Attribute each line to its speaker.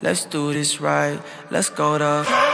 Speaker 1: Let's do this right. Let's go to